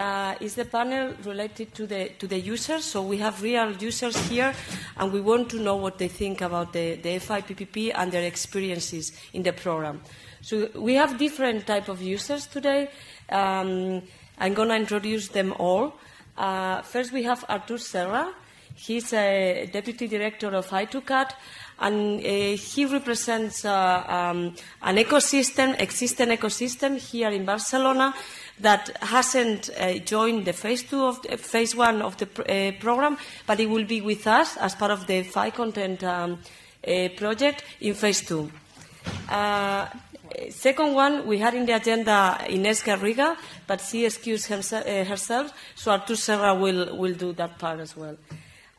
uh, is the panel related to the to the users. So we have real users here, and we want to know what they think about the, the FIPPP and their experiences in the program. So we have different type of users today. Um, I'm going to introduce them all. Uh, first, we have Artur Serra. He's a deputy director of I2CAT, and uh, he represents uh, um, an ecosystem, existing ecosystem here in Barcelona that hasn't uh, joined the phase two of the, phase one of the pr- uh, program, but it will be with us as part of the FI content um, uh, project in phase two. Uh, second one, we had in the agenda Ines Garriga, but she excused uh, herself, so Artur Serra will, will do that part as well.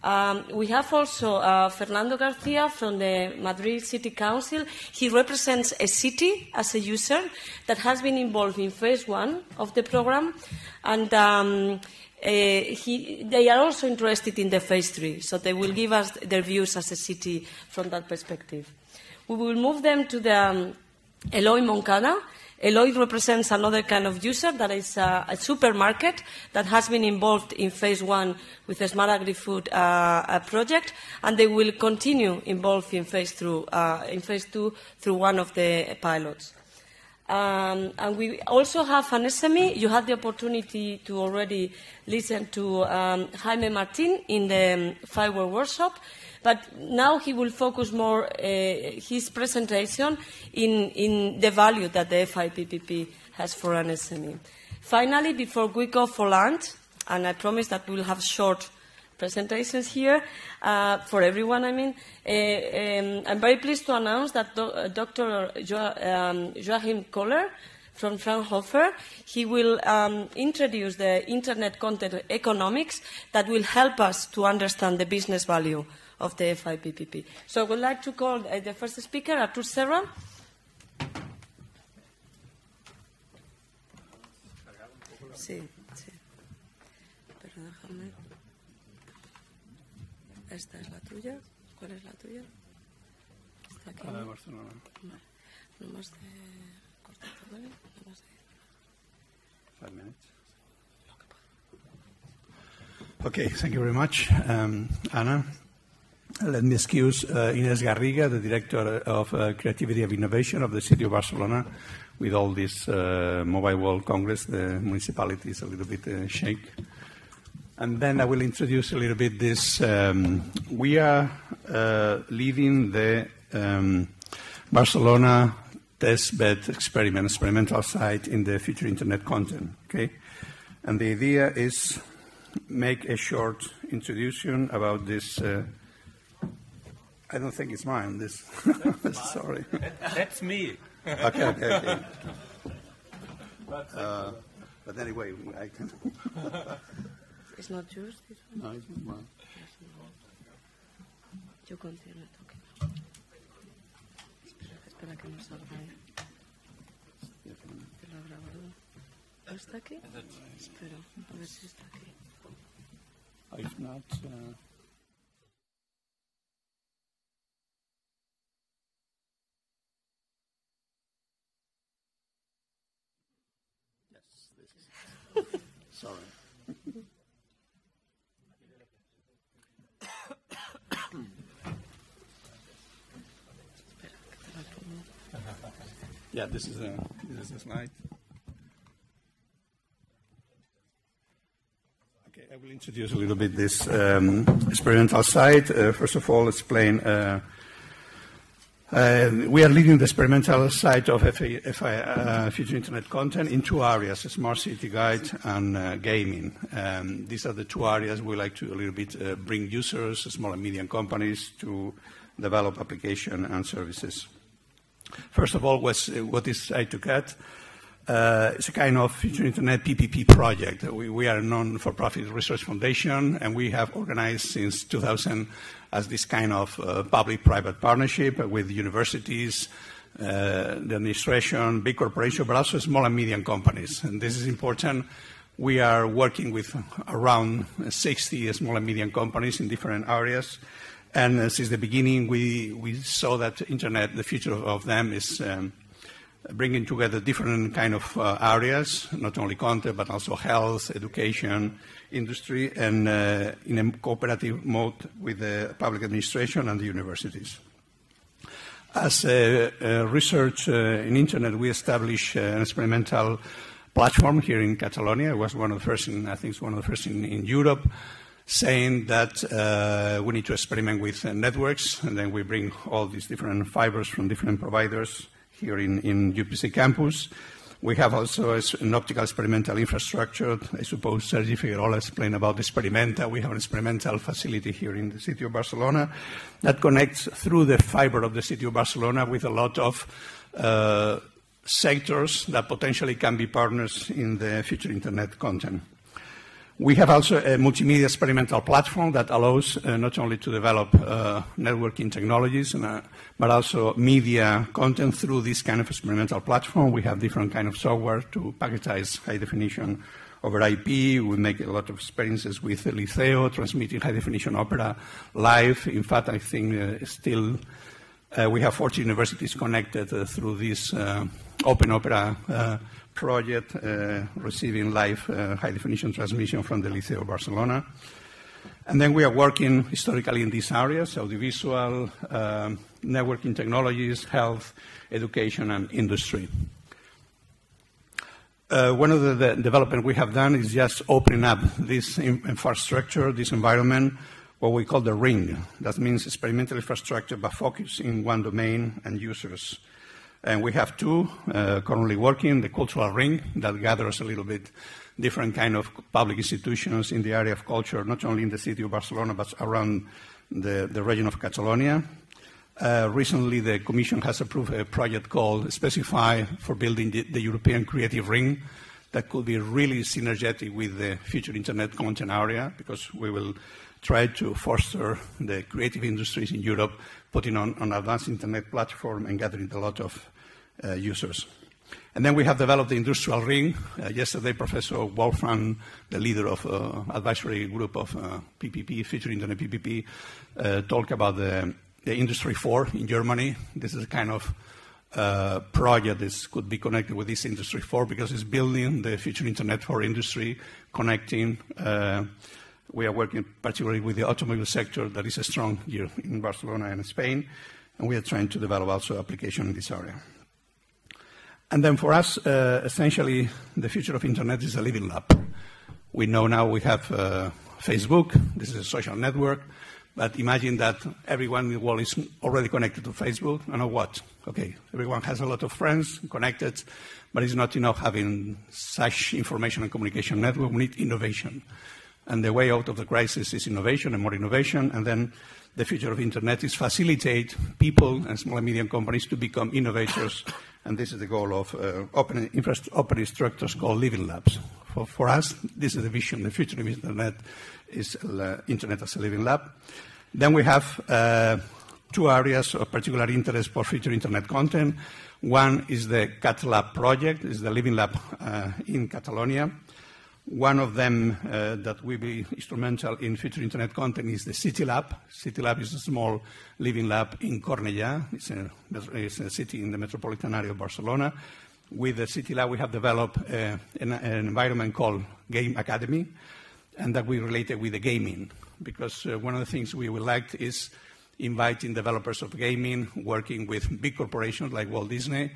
Um, we have also uh, Fernando Garcia from the Madrid City Council. He represents a city as a user that has been involved in phase one of the program, and um, uh, he, they are also interested in the phase three, so they will give us their views as a city from that perspective. We will move them to the um, Eloi Moncada. Eloi represents another kind of user that is uh, a supermarket that has been involved in phase one with the Smart Agri-Food uh, project, and they will continue involved in phase, through, uh, in phase two through one of the pilots. Um, and we also have an SME. You had the opportunity to already listen to um, Jaime Martin in the um, FIWARE workshop. But now he will focus more uh, his presentation in, in the value that the FIPPP has for an SME. Finally, before we go for lunch, and I promise that we'll have short presentations here uh, for everyone, I mean, uh, um, I'm very pleased to announce that do- Dr. Jo- um, Joachim Koehler from Fraunhofer. He will um, introduce the internet content economics that will help us to understand the business value of the FIPPP. So I would like to call uh, the first speaker, Artur Serra. Sí, sí. Pero déjame. Esta es la tuya. ¿Cuál es la tuya? Está aquí. La de. Barcelona. Vale. No más de cortito, ¿vale? No más de... Five minutes. Okay, thank you very much, um, Anna. Let me excuse uh, Ines Garriga, the Director of uh, Creativity and Innovation of the City of Barcelona. With all this uh, Mobile World Congress, the municipality is a little bit uh, shake. And then I will introduce a little bit this. Um, we are uh, leading the um, Barcelona test bed experiment, experimental site in the future internet content. Okay, and the idea is make a short introduction about this. I don't think it's mine. This, sorry. That's me. okay, okay, okay. Uh, but anyway, I can. It's not yours, this one? No, it's not mine. Yo continúo toque. Espera, espera que no salga ahí. Que lo ha grabado. ¿No está aquí? Espera, a ver si está aquí. If not, uh, yeah, this is a this is a slide. Okay, I will introduce a little bit this um, experimental site. Uh, first of all, explain. Uh, uh, we are leading the experimental site of FI, FI, uh, Future Internet Content in two areas, Smart City Guide and uh, gaming. Um, these are the two areas we like to a little bit uh, bring users, small and medium companies, to develop application and services. First of all, what's, what is I2CAT? Uh, it's a kind of future internet PPP project. We, we are a non-for-profit research foundation, and we have organized since 2000 as this kind of uh, public-private partnership with universities, uh, the administration, big corporations, but also small and medium companies. And this is important. We are working with around 60 small and medium companies in different areas. And uh, since the beginning, we, we saw that internet, the future of them is um, bringing together different kind of uh, areas, not only content, but also health, education, industry, and uh, in a cooperative mode with the public administration and the universities. As a, a research uh, in internet, we established uh, an experimental platform here in Catalonia. It was one of the first, in, I think it's one of the first in, in Europe, saying that uh, we need to experiment with uh, networks, and then we bring all these different fibers from different providers here in, in UPC campus. We have also an optical experimental infrastructure. I suppose Sergi Figuerola explained about the Experimenta. We have an experimental facility here in the city of Barcelona that connects through the fiber of the city of Barcelona with a lot of uh, sectors that potentially can be partners in the future internet content. We have also a multimedia experimental platform that allows uh, not only to develop uh, networking technologies, uh, but also media content through this kind of experimental platform. We have different kind of software to packetize high definition over IP. We make a lot of experiences with Liceo, transmitting high definition opera live. In fact, I think uh, still uh, we have 40 universities connected uh, through this open opera project uh, receiving live uh, high definition transmission from the Liceo Barcelona. And then we are working historically in these areas, audiovisual, uh, networking technologies, health, education, and industry. Uh, one of the, the development we have done is just opening up this infrastructure, this environment, what we call the ring. That means experimental infrastructure, but focused in one domain and users. And we have two uh, currently working, the cultural ring that gathers a little bit different kind of public institutions in the area of culture, not only in the city of Barcelona, but around the, the region of Catalonia. Uh, recently, the Commission has approved a project called SPECIFI for building the, the, European Creative Ring that could be really synergetic with the future internet content area because we will try to foster the creative industries in Europe, putting on an advanced internet platform and gathering a lot of uh, users. And then we have developed the industrial ring. Uh, yesterday, Professor Wolfram, the leader of uh, advisory group of uh, PPP, featuring the PPP, uh, talked about the, the, Industry 4 in Germany. This is a kind of uh, project that could be connected with this Industry 4 because it's building the future internet for industry, connecting. We are working particularly with the automobile sector that is a strong here in Barcelona and Spain, and we are trying to develop also application in this area. And then for us, uh, essentially, the future of internet is a living lab. We know now we have uh, Facebook. This is a social network. But imagine that everyone in the world is already connected to Facebook. And what? Okay, everyone has a lot of friends connected, but it's not enough having such information and communication network. We need innovation. And the way out of the crisis is innovation and more innovation. And then the future of internet is facilitate people and small and medium companies to become innovators and this is the goal of uh, open, open structures called living labs. For, for, us, this is the vision. The future of Internet is uh, Internet as a living lab. Then we have uh, two areas of particular interest for future Internet content. One is the CatLab project, is the living lab uh, in Catalonia. One of them uh, that will be instrumental in future internet content is the City Lab. City Lab is a small living lab in Cornellà. It's a, it's a city in the metropolitan area of Barcelona. With the City Lab, we have developed uh, an, an, environment called Game Academy, and that we related with the gaming, because uh, one of the things we would like is inviting developers of gaming, working with big corporations like Walt Disney,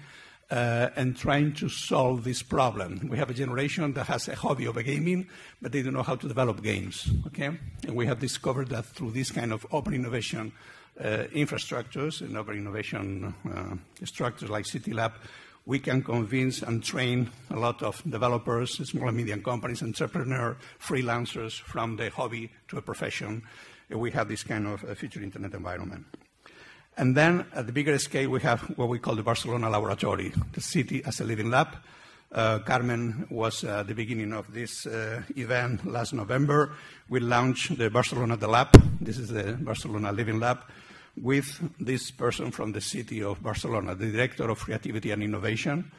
uh, and trying to solve this problem. We have a generation that has a hobby of gaming, but they don't know how to develop games. Okay, and we have discovered that through this kind of open innovation uh, infrastructures and open innovation uh, structures like City Lab, we can convince and train a lot of developers, small and medium companies, entrepreneurs, freelancers from the hobby to a profession. And we have this kind of uh, future internet environment. And then at the bigger scale, we have what we call the Barcelona Laboratory, the city as a living lab. Uh, Carmen was at uh, the beginning of this uh, event last November. We launched the Barcelona The Lab. This is the Barcelona Living Lab with this person from the city of Barcelona, the director of creativity and innovation,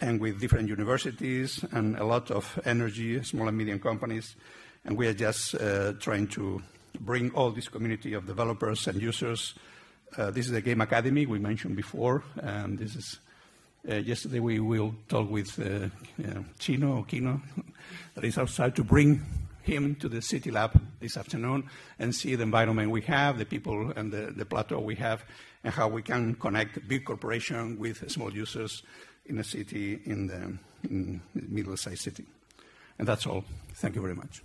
and with different universities and a lot of energy, small and medium companies. And we are just uh, trying to bring all this community of developers and users uh, this is the Game Academy we mentioned before. and this is Uh, yesterday we will talk with uh, Chino or Kino that is outside to bring him to the City Lab this afternoon and see the environment we have, the people and the, the plateau we have, and how we can connect big corporation with small users in a city in the in middle-sized city. And that's all. Thank you very much.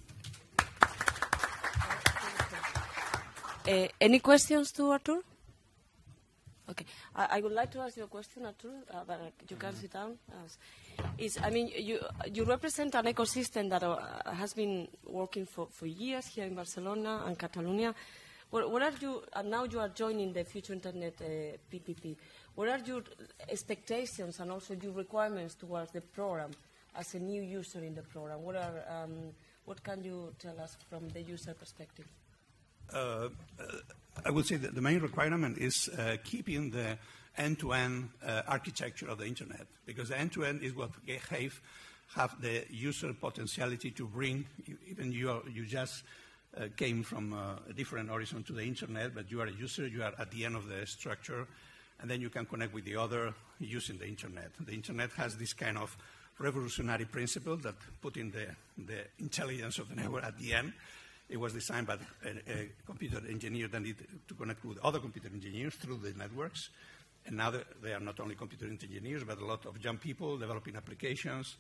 Uh, any questions to Artur? Okay, I, I, would like to ask you a question, Artur, uh, but you can sit down. Is, I mean, you, you represent an ecosystem that uh, has been working for, for years here in Barcelona and Catalonia. What, what, are you, and now you are joining the Future Internet PPP. Uh, what are your expectations and also your requirements towards the program as a new user in the program? What, are, um, what can you tell us from the user perspective? Uh, I would say that the main requirement is uh, keeping the end-to-end uh, architecture of the internet, because the end-to-end is what have, have the user potentiality to bring, even you, are, you just uh, came from uh, a different horizon to the internet, but you are a user, you are at the end of the structure, and then you can connect with the other using the internet. The internet has this kind of revolutionary principle that putting the, the intelligence of the network at the end. It was designed by a, a computer engineer that needed to connect with other computer engineers through the networks. And now they are not only computer engineers, but a lot of young people developing applications.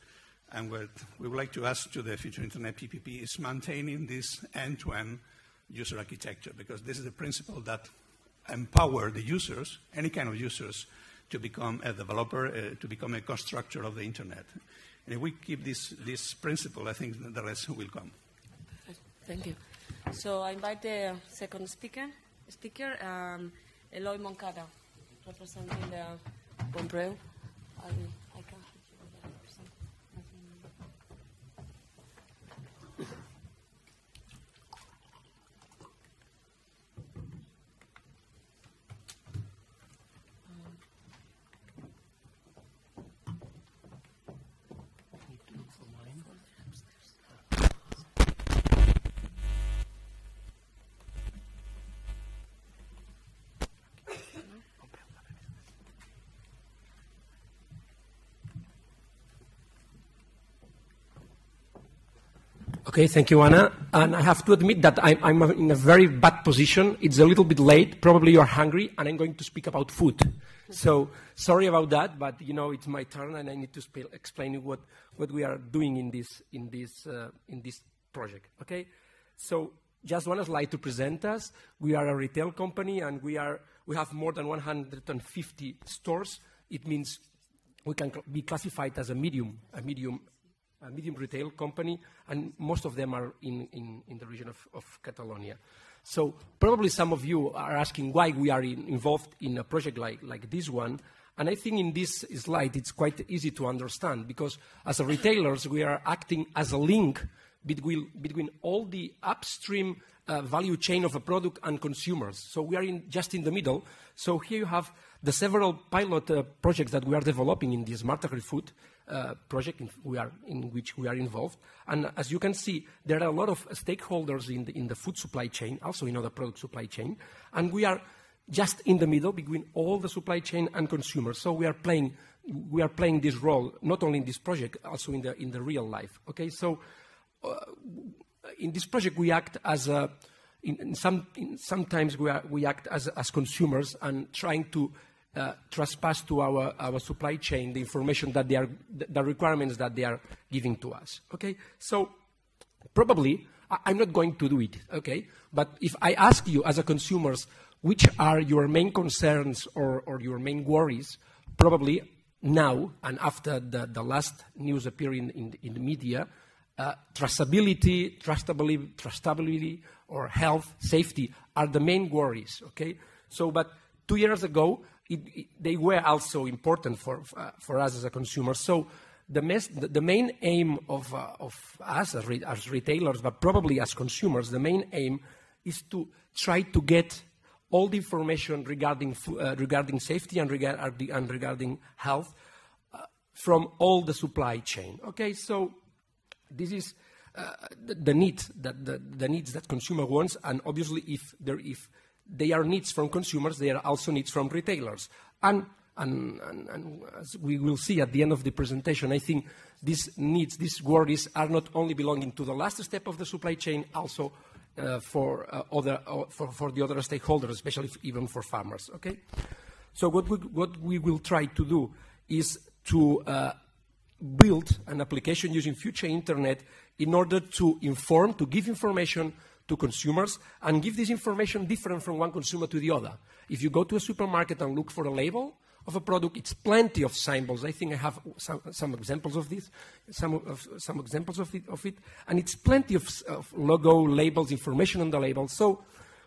And what we would like to ask to the Future Internet PPP is maintaining this end-to-end user architecture, because this is the principle that empower the users, any kind of users, to become a developer, uh, to become a constructor of the internet. And if we keep this, this principle, I think the rest will come. Thank you. So I invite the second speaker, speaker um, Eloi Moncada, representing the Bonpreu. Okay, thank you, Anna. And I have to admit that I'm, I'm in a very bad position. It's a little bit late. Probably you're hungry, and I'm going to speak about food. So sorry about that, but you know it's my turn, and I need to sp- explain what, what we are doing in this in this uh, in this project. Okay, so just one slide to present us. We are a retail company, and we are we have more than 150 stores. It means we can be classified as a medium a medium a medium retail company, and most of them are in, in, in the region of, of, Catalonia. So probably some of you are asking why we are in, involved in a project like, like this one. And I think in this slide it's quite easy to understand because as retailers we are acting as a link between, between all the upstream uh, value chain of a product and consumers. So we are in, just in the middle. So here you have the several pilot uh, projects that we are developing in the Smart Agri-Food uh, project in, we are, in which we are involved. And as you can see, there are a lot of stakeholders in the, in the food supply chain, also in other product supply chain, and we are just in the middle between all the supply chain and consumers. So we are playing, we are playing this role not only in this project, also in the, in the real life. Okay, so uh, in this project we act as a, in, in some, in sometimes we, are, we act as, as consumers and trying to uh, trespass to our, our supply chain the information that they are, the requirements that they are giving to us. Okay? So probably I'm not going to do it, okay? But if I ask you as a consumers, which are your main concerns or, or your main worries, probably now and after the, the last news appearing in, in the media, uh, traceability, trustability, trustability, or health, safety are the main worries, okay? So, but two years ago, it, it, they were also important for, uh, for us as a consumer. So the, mes- the, main aim of, uh, of us as, re- as, retailers, but probably as consumers, the main aim is to try to get all the information regarding, uh, regarding safety and, regard- and regarding health uh, from all the supply chain. Okay, so this is uh, the, the, need that the, the needs that consumer wants, and obviously if there if they are needs from consumers, they are also needs from retailers. And And, and, and, as we will see at the end of the presentation, I think these needs, these worries are not only belonging to the last step of the supply chain, also uh, for, uh, other, uh, for, for, the other stakeholders, especially even for farmers. Okay? So what we, what we will try to do is to uh, build an application using Future Internet in order to inform, to give information to consumers and give this information different from one consumer to the other. If you go to a supermarket and look for a label of a product, it's plenty of symbols. I think I have some, some examples of this, some, of, some examples of it, of it, and it's plenty of, of logo, labels, information on the label. So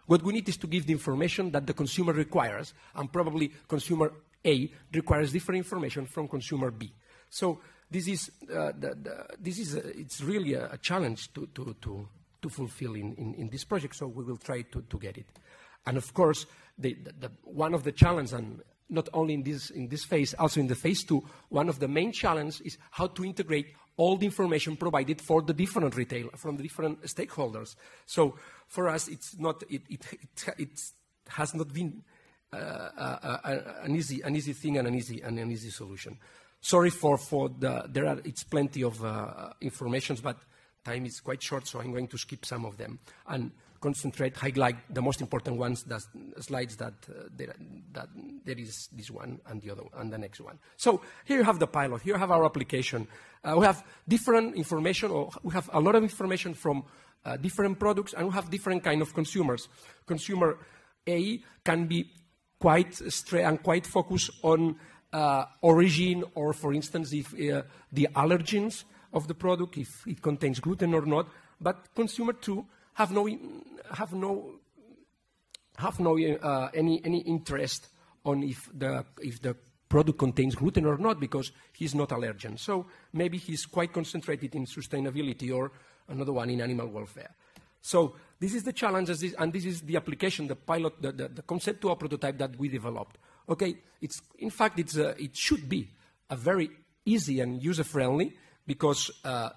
what we need is to give the information that the consumer requires, and probably consumer A requires different information from consumer B. So this is, uh, the, the, this is a, it's really a, a challenge to, to, to, to fulfill in, in, in, this project, so we will try to, to get it. And of course, the, the, one of the challenges, and not only in this, in this phase, also in the phase two, one of the main challenges is how to integrate all the information provided for the different retail, from the different stakeholders. So for us, it's not, it, it, it, it has not been uh, uh, uh, an, easy, an easy thing and an easy, and an easy solution. Sorry for, for the, there are, it's plenty of uh, informations, but time is quite short, so I'm going to skip some of them and concentrate, highlight the most important ones, the slides that, uh, there, that there is this one and the other and the next one. So here you have the pilot. Here you have our application. Uh, we have different information, or we have a lot of information from uh, different products, and we have different kind of consumers. Consumer A can be quite straight and quite focused on uh, origin or, for instance, if uh, the allergens of the product, if it contains gluten or not. But consumer two have no, have no, have no uh, any, any interest on if the, if the product contains gluten or not because he's not allergen. So maybe he's quite concentrated in sustainability or another one in animal welfare. So this is the challenge, and this is the application, the pilot, the, the, the conceptual prototype that we developed. Okay, it's, in fact, it's a, it should be a very easy and user-friendly because uh,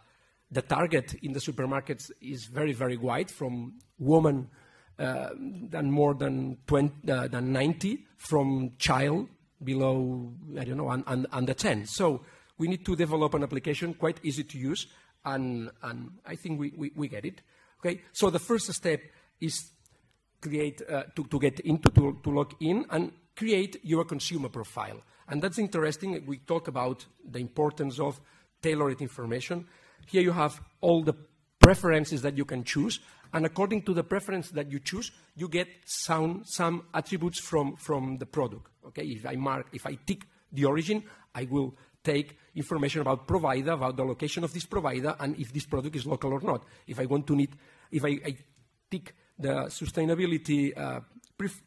the target in the supermarkets is very, very wide from women uh, than more than, 20, uh, than 90, from child below, I don't know, un, un, under 10. So we need to develop an application quite easy to use, and, and I think we, we, we get it. Okay, so the first step is create uh, to, to get into to, to log in and create your consumer profile. And that's interesting. We talk about the importance of tailored information. Here you have all the preferences that you can choose, and according to the preference that you choose, you get some, some attributes from, from the product. Okay, if I mark, if I tick the origin, I will take information about provider, about the location of this provider, and if this product is local or not. If I want to need, if I, I tick the sustainability uh,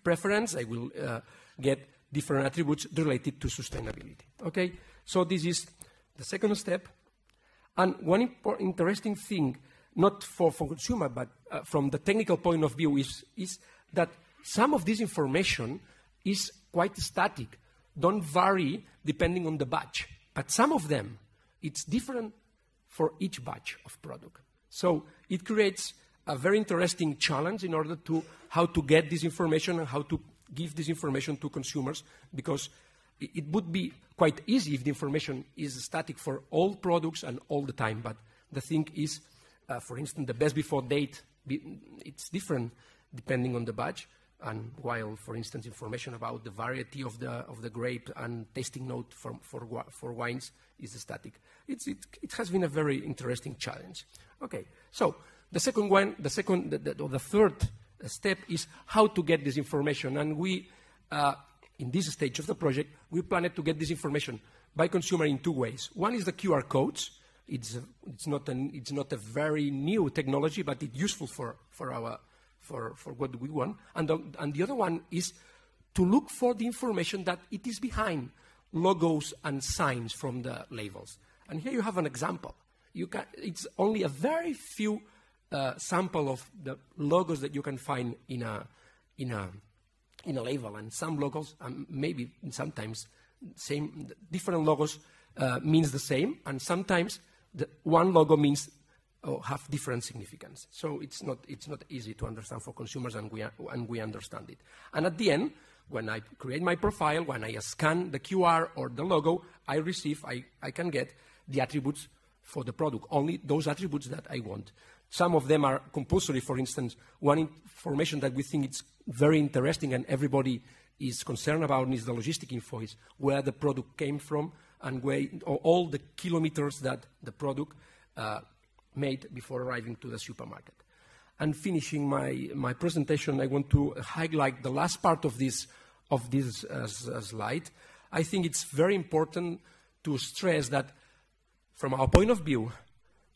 preference, I will uh, get different attributes related to sustainability. Okay, so this is the second step. And one interesting thing, not for, for consumer, but uh, from the technical point of view, is, is that some of this information is quite static, don't vary depending on the batch. But some of them, it's different for each batch of product. So it creates a very interesting challenge in order to how to get this information and how to give this information to consumers because it would be quite easy if the information is static for all products and all the time. But the thing is, uh, for instance, the best before date, it's different depending on the batch. And while, for instance, information about the variety of the, of the grape and tasting note for, for, for wines is static. It's, it, it has been a very interesting challenge. Okay, so the second one, the second, the, the, the third step is how to get this information. And we, uh, in this stage of the project, we planned to get this information by consumer in two ways. One is the QR codes. It's, it's, not, an, it's not a very new technology, but it's useful for, for, our, for, for what we want. And the, and the other one is to look for the information that it is behind logos and signs from the labels. And here you have an example. You can, it's only a very few uh, sample of the logos that you can find in a, in a, in a label. And some logos, um, maybe sometimes same, different logos uh, means the same, and sometimes the one logo means or have different significance. So it's not, it's not easy to understand for consumers, and we, and we understand it. And at the end, when I create my profile, when I scan the QR or the logo, I receive, I, I can get the attributes for the product, only those attributes that I want. Some of them are compulsory, for instance, one information that we think is very interesting and everybody is concerned about is the logistic info, is where the product came from and where, all the kilometers that the product uh, made before arriving to the supermarket. And finishing my, my presentation, I want to highlight the last part of this, of this uh, slide. I think it's very important to stress that from our point of view,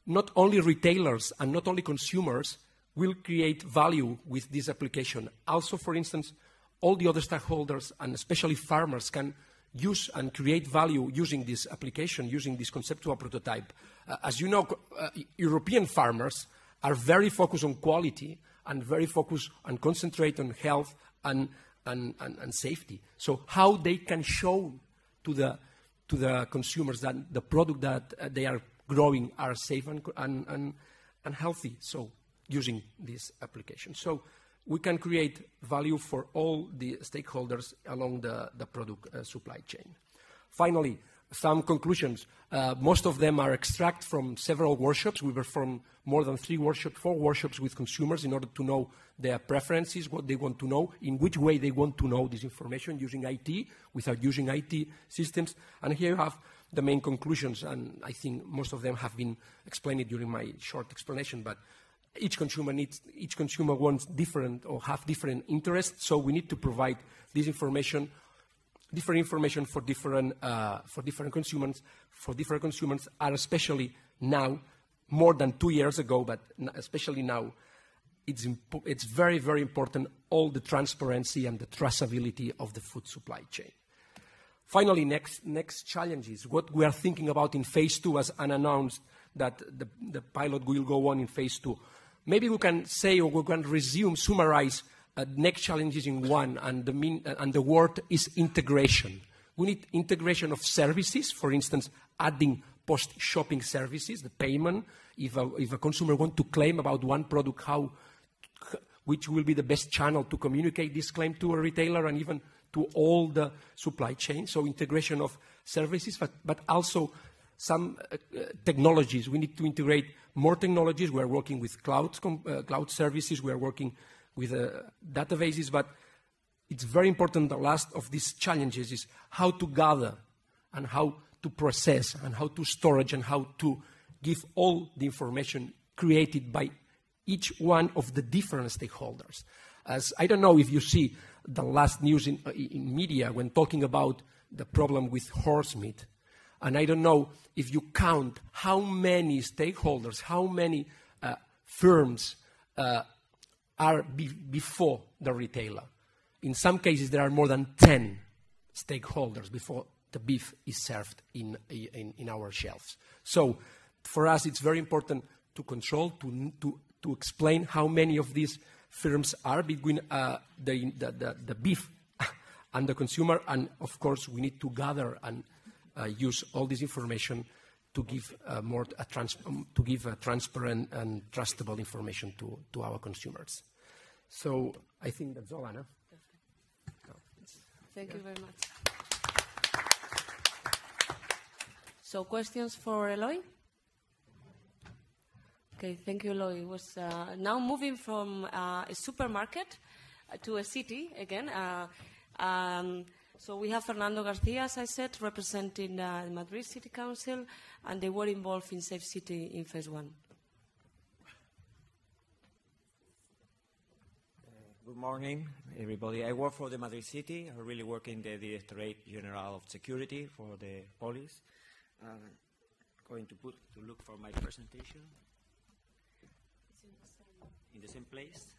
not only retailers and not only consumers will create value with this application. Also, for instance, all the other stakeholders and especially farmers can use and create value using this application, using this conceptual prototype. Uh, as you know, uh, European farmers are very focused on quality and very focused and concentrate on health and, and, and, and safety. So how they can show to the, to the consumers that the product that uh, they are growing are safe and, and, and, and healthy, so using this application. So we can create value for all the stakeholders along the, the product uh, supply chain. Finally, some conclusions. Uh, most of them are extract from several workshops. We performed more than three workshops, four workshops with consumers in order to know their preferences, what they want to know, in which way they want to know this information using IT, without using IT systems. And here you have the main conclusions, and I think most of them have been explained during my short explanation, but each consumer needs, each consumer wants different or have different interests, so we need to provide this information different information for different, uh, for different consumers, for different consumers are especially now, more than two years ago, but especially now, it's, it's very, very important, all the transparency and the traceability of the food supply chain. Finally, next, next challenges, what we are thinking about in phase two as unannounced that the, the pilot will go on in phase two. Maybe we can say or we can resume, summarize uh, next challenge is in one, and the, mean, uh, and the word is integration. We need integration of services, for instance, adding post-shopping services, the payment. If a, if a consumer wants to claim about one product, how, which will be the best channel to communicate this claim to a retailer and even to all the supply chain. So integration of services, but, but also some uh, technologies. We need to integrate more technologies. We are working with cloud, uh, cloud services. We are working with uh, databases, but it's very important, the last of these challenges is how to gather and how to process and how to storage and how to give all the information created by each one of the different stakeholders. As I don't know if you see the last news in, uh, in media when talking about the problem with horse meat. And I don't know if you count how many stakeholders, how many uh, firms uh, are be before the retailer. In some cases, there are more than 10 stakeholders before the beef is served in, in, in our shelves. So for us, it's very important to control, to, to, to explain how many of these firms are between uh, the, the, the, the, beef and the consumer. And of course, we need to gather and uh, use all this information to give uh, more trans- um, to give transparent and trustable information to, to our consumers. So I think that's all, Anna. Thank you very much. So questions for Eloi? Okay, thank you, Eloi. Was uh, now moving from uh, a supermarket uh, to a city again. Uh, um, so we have Fernando Garcia, as I said, representing uh, Madrid City Council, and they were involved in Safe City in phase one. Good morning, everybody. I work for the Madrid City. I really work in the Directorate General of Security for the police. I'm going to put to look for my presentation in the same place.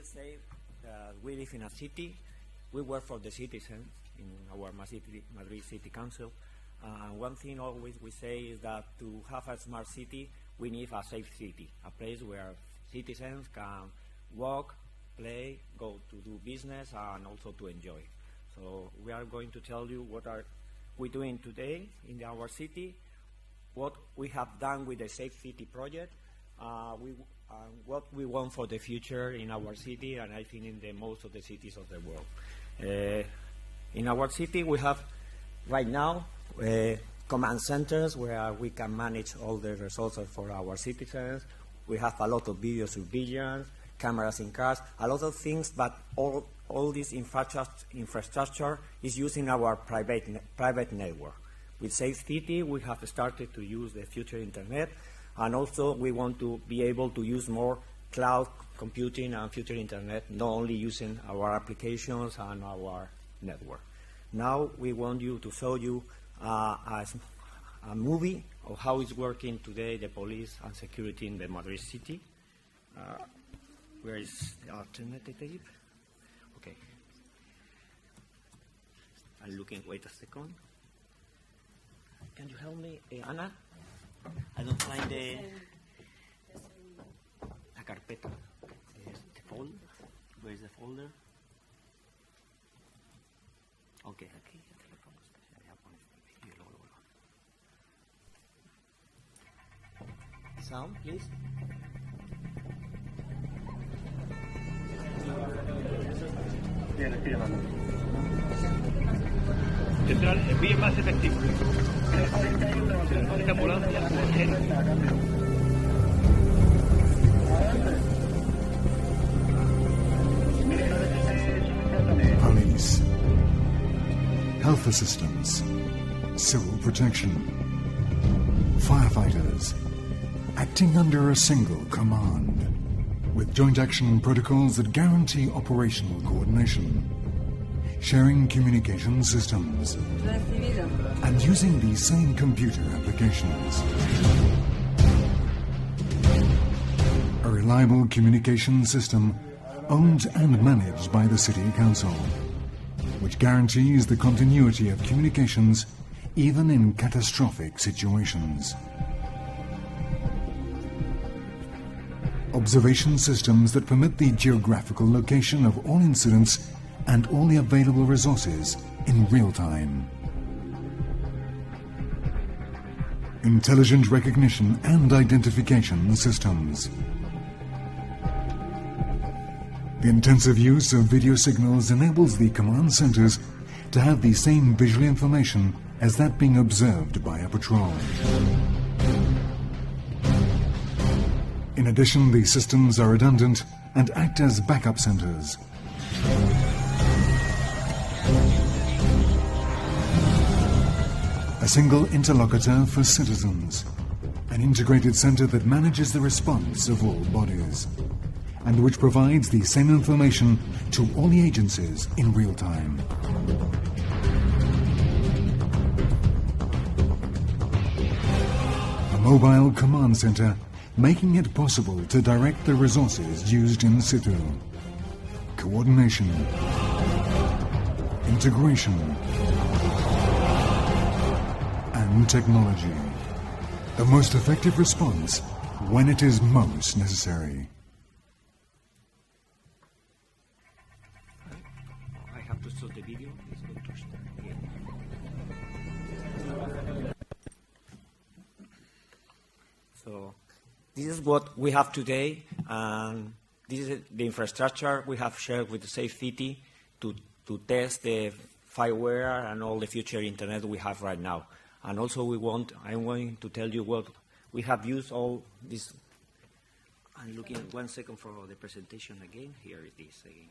Always say that we live in a city. We work for the citizens in our Madrid City Council, Uh, one thing always we say is that to have a smart city, we need a safe city, a place where citizens can walk, play, go to do business, and also to enjoy. So we are going to tell you what are we doing today in our city, what we have done with the Safe City project, uh, we, uh, what we want for the future in our city, and I think in the most of the cities of the world. Uh, in our city, we have right now uh, command centers where we can manage all the resources for our citizens. We have a lot of video surveillance, cameras in cars, a lot of things, but all, all this infrastructure is using our private, private network. With Safe City, we have started to use the future internet, and also we want to be able to use more cloud computing and future internet, not only using our applications and our network. Now we want you to show you uh, a, a, movie of how it's working today, the police and security in the Madrid city. Uh, where is the alternative tape? Okay. I'm looking, wait a second. Can you help me, uh, Anna? I don't find the, la carpeta. The folder. Where is the folder? Okay, aquí. Sound, please. Central, envíe más efectivos. Esta ambulancia. Police, health assistance, civil protection, firefighters, acting under a single command, with joint action protocols that guarantee operational coordination, sharing communication systems, and using these same computer applications. A reliable communication system owned and managed by the City Council, which guarantees the continuity of communications even in catastrophic situations. observation systems that permit the geographical location of all incidents and all the available resources in real time. Intelligent recognition and identification systems. The intensive use of video signals enables the command centers to have the same visual information as that being observed by a patrol. In addition, these systems are redundant and act as backup centers. A single interlocutor for citizens. An integrated center that manages the response of all bodies and which provides the same information to all the agencies in real time. A mobile command center making it possible to direct the resources used in situ. Coordination, integration, and technology. The most effective response when it is most necessary. So this is what we have today, and this is the infrastructure we have shared with the Safe City to, to test the FIWARE and all the future internet we have right now. And also we want, I'm going to tell you what we have used all this. I'm looking one second for the presentation again. Here it is again.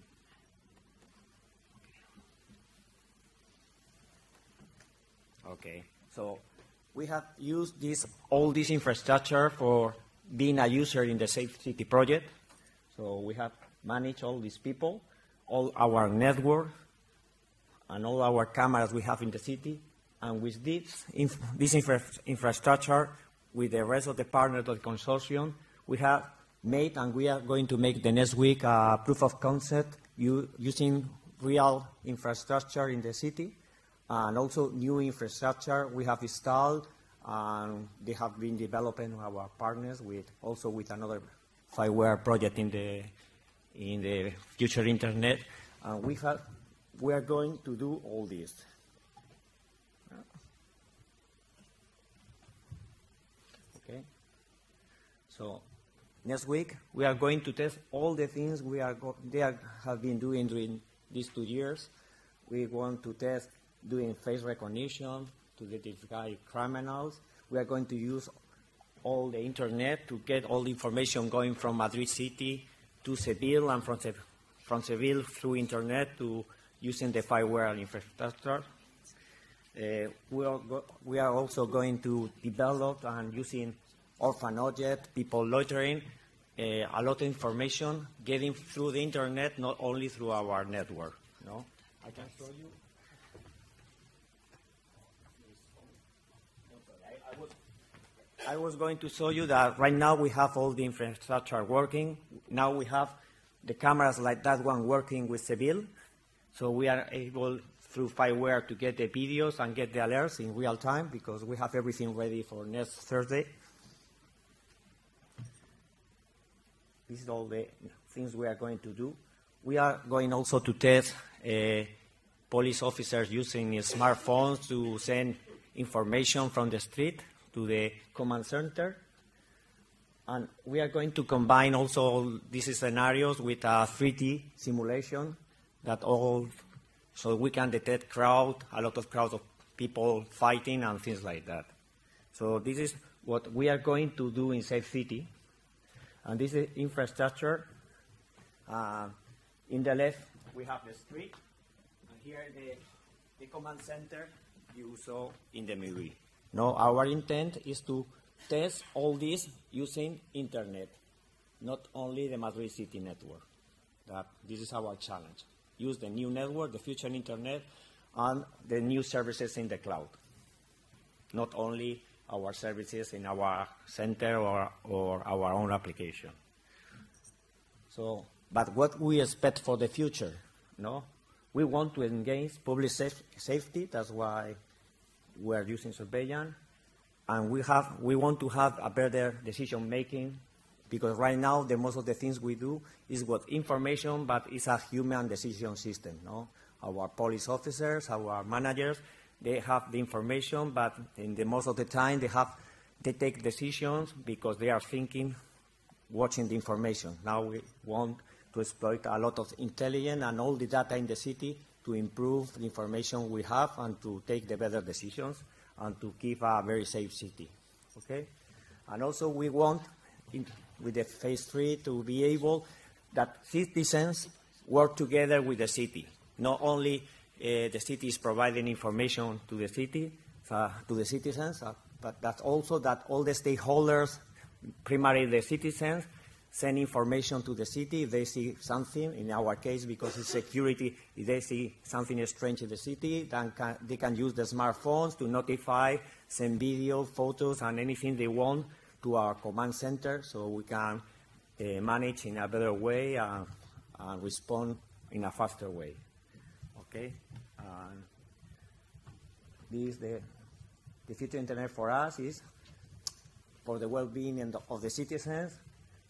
Okay. okay. So we have used this all this infrastructure for being a user in the Safe City project. So we have managed all these people, all our network, and all our cameras we have in the city. And with this, inf this infra infrastructure, with the rest of the partners of the consortium, we have made and we are going to make the next week a proof of concept using real infrastructure in the city. and also new infrastructure we have installed, and they have been developing our partners with also with another FIWARE project in the in the future internet. And we have we are going to do all this. Okay. So next week we are going to test all the things we are they are, have been doing during these two years. We want to test doing face recognition to identify criminals. We are going to use all the internet to get all the information going from Madrid City to Seville and from, Se from Seville through internet to using the FIWARE infrastructure. Uh, we, are we, are also going to develop and using orphan object, people loitering, uh, a lot of information getting through the internet, not only through our network. No? I can show you. I was going to show you that right now we have all the infrastructure working. Now we have the cameras like that one working with Seville. So we are able through FIWARE to get the videos and get the alerts in real time because we have everything ready for next Thursday. This is all the things we are going to do. We are going also to test uh, police officers using smartphones to send information from the street to the command center. And we are going to combine also these scenarios with a 3D simulation that all, so we can detect crowd, a lot of crowds of people fighting and things like that. So this is what we are going to do in Safe City. And this is infrastructure. Uh, in the left, we have the street. And here the, the command center you saw in the movie. No, our intent is to test all this using internet, not only the Madrid City network. That this is our challenge. Use the new network, the future internet, and the new services in the cloud. Not only our services in our center or, or our own application. So, but what we expect for the future, no? We want to engage public saf safety. That's why we are using surveillance, and we, have, we want to have a better decision making because right now the most of the things we do is what information, but it's a human decision system. No? Our police officers, our managers, they have the information, but in the most of the time they have they take decisions because they are thinking, watching the information. Now we want to exploit a lot of intelligence and all the data in the city to improve the information we have and to take the better decisions and to keep a very safe city. Okay? And also we want, in, with the phase three, to be able that citizens work together with the city. Not only the city is providing information to the city, uh, to the citizens, uh, but that's also that all the stakeholders, primarily the citizens, send information to the city if they see something. In our case, because it's security, if they see something strange in the city, then can, they can use the smartphones to notify, send video, photos, and anything they want to our command center so we can uh, manage in a better way and, and, respond in a faster way. Okay? And this, the, the future internet for us is for the well-being and of the citizens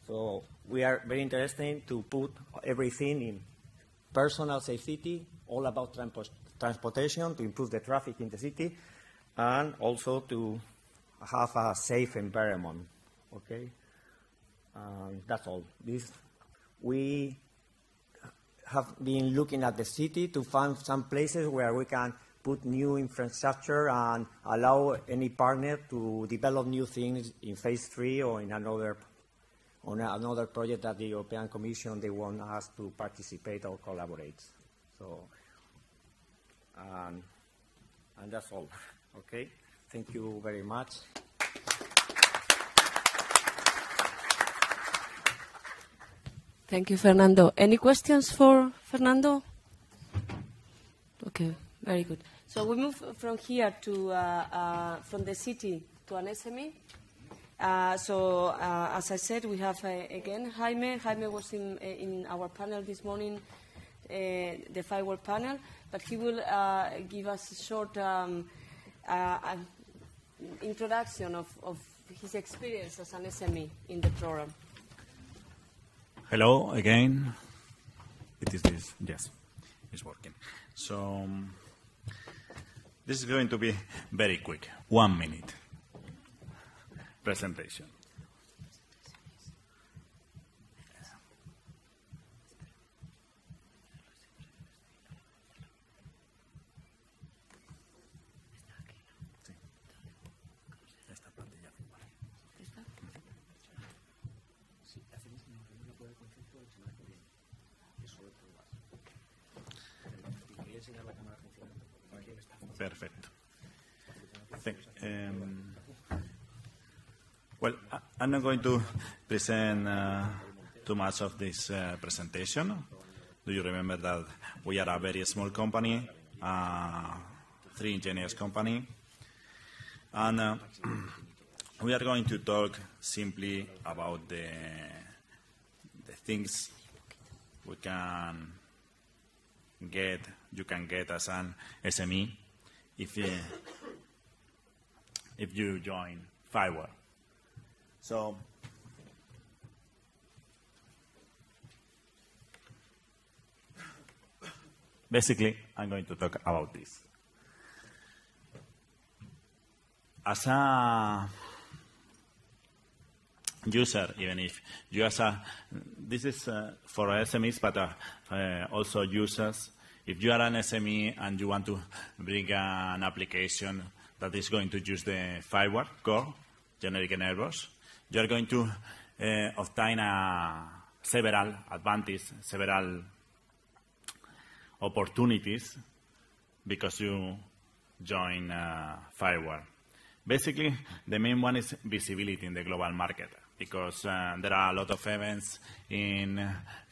so we are very interested to put everything in personal safety, all about transportation to improve the traffic in the city, and also to have a safe environment. Okay, um, that's all. This we have been looking at the city to find some places where we can put new infrastructure and allow any partner to develop new things in phase three or in another on another project that the European Commission, they want us to participate or collaborate. So, um, and that's all. Okay? Thank you very much. Thank you, Fernando. Any questions for Fernando? Okay, very good. So we move from here to, uh, uh, from the city to an SME. Uh, so, uh, as I said, we have uh, again Jaime. Jaime was in, uh, in our panel this morning, the FIWARE panel. but he will give us a short um, introduction of, of his experience as an SME in the program. Hello again. It is this. Yes, it's working. So um, this is going to be very quick. One minute presentation. Um, well, I'm not going to present uh, too much of this uh, presentation. Do you remember that we are a very small company, uh, three engineers company, and uh, we are going to talk simply about the the things we can get, you can get as an SME if you, if you join FIWARE. So basically, I'm going to talk about this. As a user, even if you as a, this is uh, for SMEs, but uh, uh, also users, if you are an SME and you want to bring an application that is going to use the FIWARE core, generic enablers, you are going to uh, obtain a, several advantages, several opportunities because you join uh, FIWARE. Basically, the main one is visibility in the global market because uh, there are a lot of events in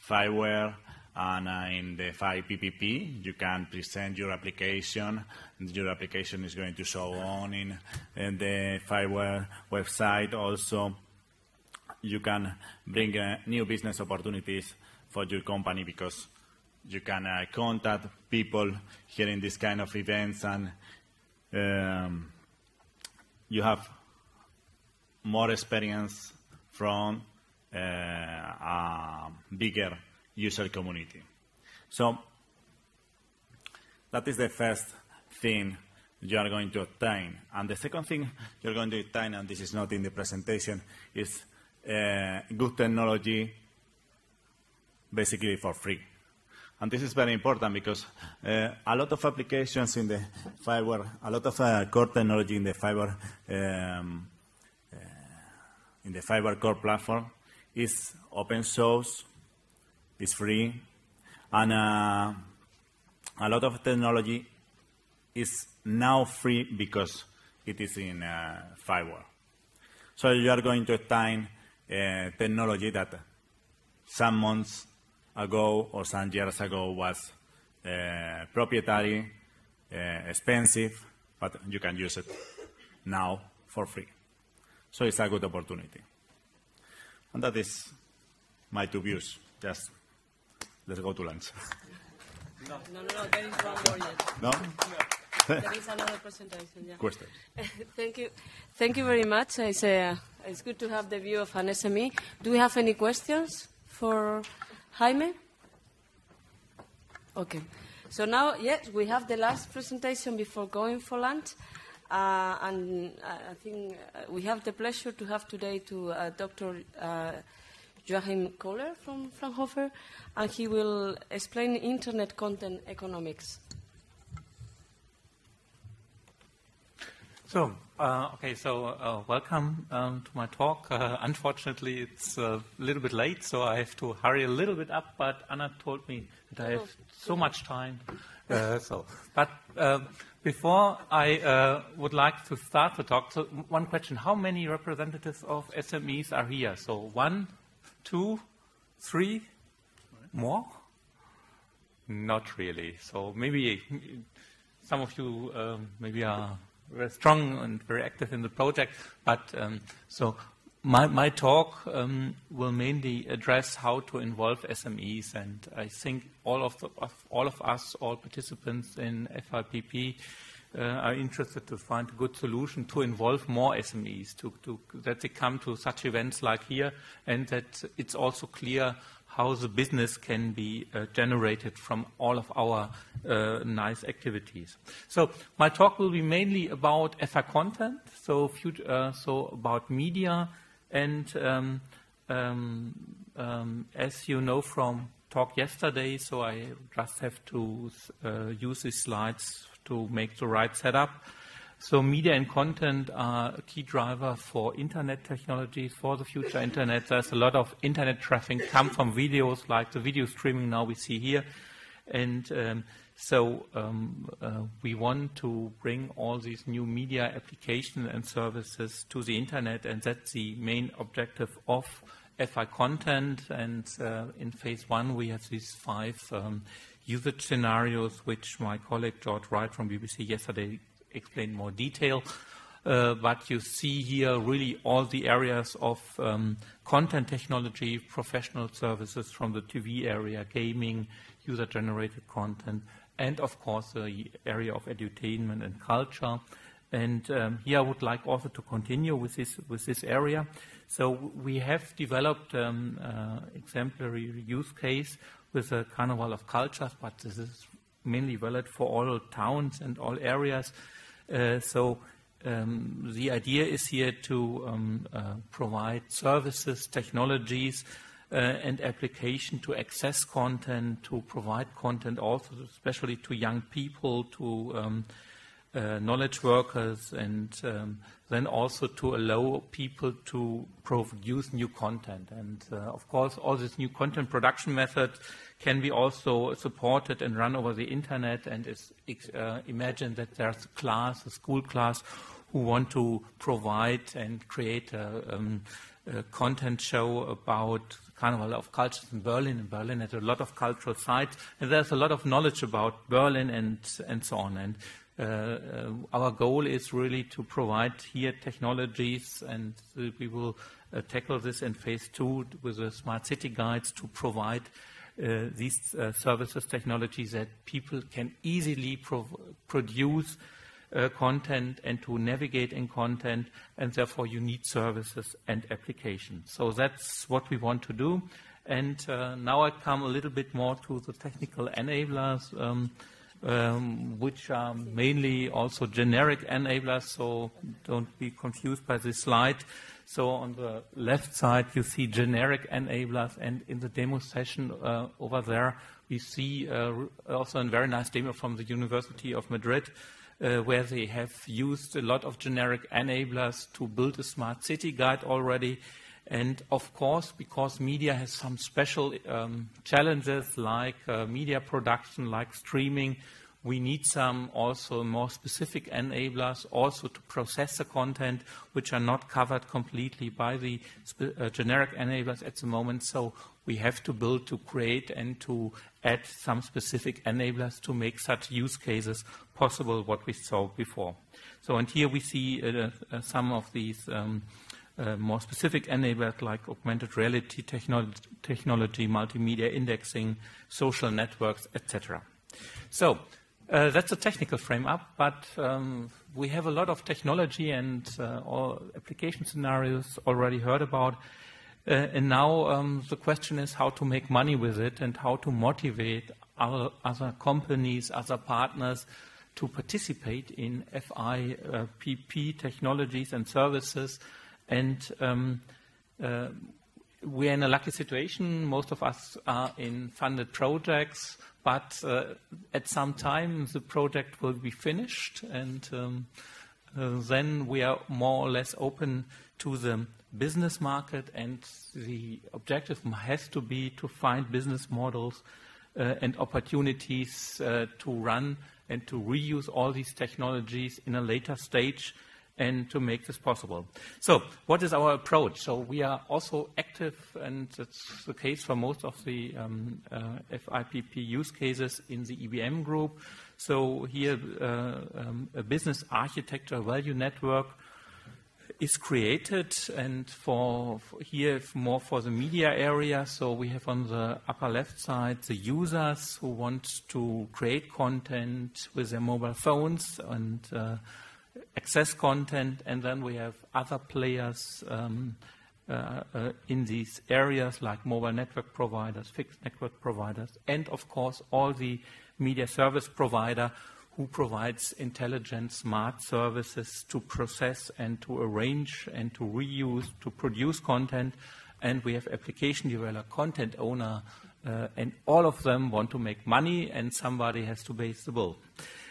FIWARE and uh, in the FI-PPP, you can present your application. Your application is going to show on in, in the FIWARE website. Also, you can bring uh, new business opportunities for your company because you can uh, contact people here in this kind of events and um, you have more experience from uh, a bigger user community. So that is the first thing you are going to obtain. And the second thing you're going to obtain, and this is not in the presentation, is uh, good technology basically for free. And this is very important because uh, a lot of applications in the FIWARE, a lot of uh, core technology in the FIWARE, um, uh, in the FIWARE core platform is open source is free, and uh, a lot of technology is now free because it is in uh, FIWARE. So you are going to obtain uh, technology that some months ago or some years ago was uh, proprietary, uh, expensive, but you can use it now for free. So it's a good opportunity. And that is my two views. Just Let's go to lunch. No, no, no, there is one more yet. No? there is another presentation, yeah. Questions. Thank you. Thank you very much. It's, uh, it's good to have the view of an SME. Do we have any questions for Jaime? Okay. So now, yes, we have the last presentation before going for lunch. Uh, and I think uh, we have the pleasure to have today to uh, Dr. Uh, Joachim Koehler from Fraunhofer, and he will explain internet content economics. So, uh, okay, so uh, welcome um, to my talk. Uh, unfortunately, it's a little bit late, so I have to hurry a little bit up, but Anna told me that I have so much time. Uh, so, but uh, before I uh, would like to start the talk, so one question, how many representatives of SMEs are here? So one, two, three, more? Not really. So maybe some of you um, maybe are very strong and very active in the project, but um, so my, my talk um, will mainly address how to involve SMEs, and I think all of, the, of all of us, all participants in FI-PPP, uh, are interested to find a good solution to involve more SMEs, to, to, that they come to such events like here, and that it's also clear how the business can be uh, generated from all of our uh, nice activities. So my talk will be mainly about FI content, so, uh, so about media, and um, um, um, as you know from talk yesterday, so I just have to uh, use these slides to make the right setup. So media and content are a key driver for internet technologies, for the future internet. There's a lot of internet traffic come from videos like the video streaming now we see here. And um, so um, uh, we want to bring all these new media applications and services to the internet, and that's the main objective of FI content. And uh, in phase one, we have these five um, usage scenarios, which my colleague George Wright from BBC yesterday explain more detail. Uh, but you see here really all the areas of um, content technology, professional services from the TV area, gaming, user-generated content, and of course the area of edutainment and culture. And um, here I would like also to continue with this, with this area. So we have developed um, uh, exemplary use case with a carnival of cultures, but this is mainly valid for all towns and all areas. Uh, so um, the idea is here to um, uh, provide services, technologies, uh, and application to access content, to provide content also, especially to young people, to um, uh, knowledge workers, and um, then also to allow people to produce new content. And uh, of course, all this new content production method can be also supported and run over the internet. And is, uh, imagine that there's a class, a school class, who want to provide and create a, um, a content show about Carnival of Cultures in Berlin. And Berlin has a lot of cultural sites, and there's a lot of knowledge about Berlin and and so on. And our goal is really to provide here technologies, and we will uh, tackle this in phase two with the smart city guides to provide these services, technologies that people can easily produce uh, content and to navigate in content, and therefore you need services and applications. So that's what we want to do. And uh, now I come a little bit more to the technical enablers. Um, um, which are mainly also generic enablers, so don't be confused by this slide. So on the left side, you see generic enablers, and in the demo session uh, over there, we see uh, also a very nice demo from the University of Madrid, uh, where they have used a lot of generic enablers to build a smart city guide already. And of course, because media has some special um, challenges like uh, media production, like streaming, we need some also more specific enablers also to process the content which are not covered completely by the uh, generic enablers at the moment. So we have to build to create and to add some specific enablers to make such use cases possible what we saw before. So and here we see uh, uh, some of these um, uh, more specific enablers like augmented reality technolo technology, multimedia indexing, social networks, etc. So uh, that's a technical frame up, but um, we have a lot of technology and uh, all application scenarios already heard about. Uh, and now um, the question is how to make money with it and how to motivate other, other companies, other partners to participate in FI-PPP uh, technologies and services and um, uh, we're in a lucky situation. Most of us are in funded projects, but uh, at some time the project will be finished, and um, uh, then we are more or less open to the business market, and the objective has to be to find business models uh, and opportunities uh, to run and to reuse all these technologies in a later stage and to make this possible. So, what is our approach? So, we are also active, and that's the case for most of the um, uh, FI-PPP use cases in the EBM group. So, here, uh, um, a business architecture value network is created, and for, for here more for the media area. So we have on the upper left side the users who want to create content with their mobile phones and uh, access content, and then we have other players um, uh, uh, in these areas like mobile network providers, fixed network providers, and of course all the media service provider who provides intelligent, smart services to process and to arrange and to reuse, to produce content. And we have application developer, content owner, uh, and all of them want to make money, and somebody has to pay the bill.